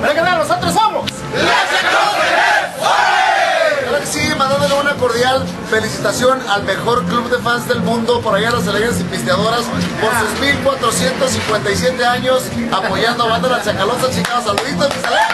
Pero que nosotros somos. Claro que sí, mandándole una cordial felicitación al mejor club de fans del mundo por allá las alegres y pisteadoras por sus 1457 años apoyando a banda la chacalosa, chicas. Saluditos, mis alegres.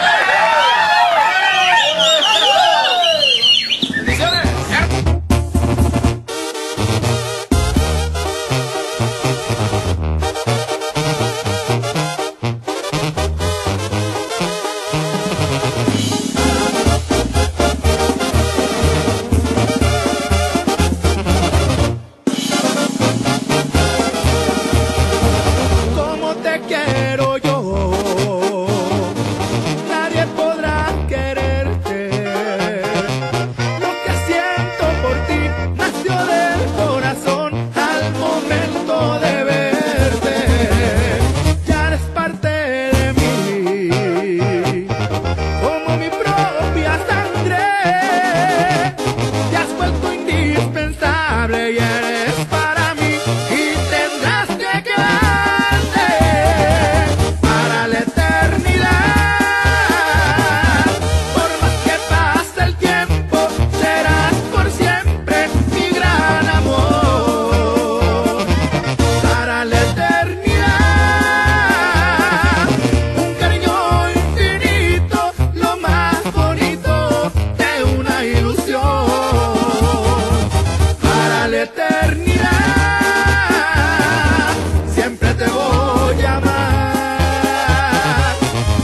Siempre te voy a amar,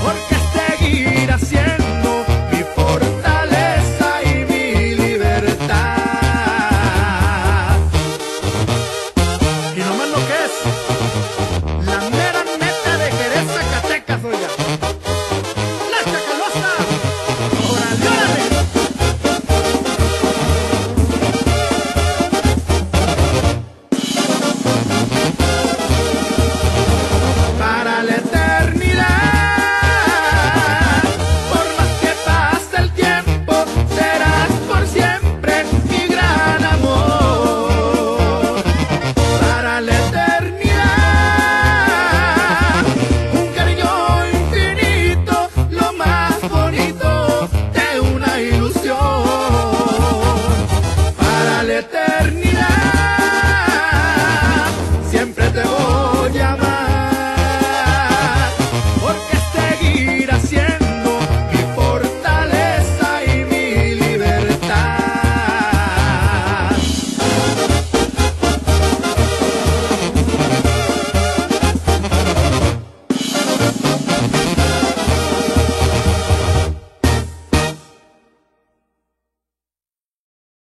porque seguirás siendo mi fortaleza y mi libertad. Y no me enloques.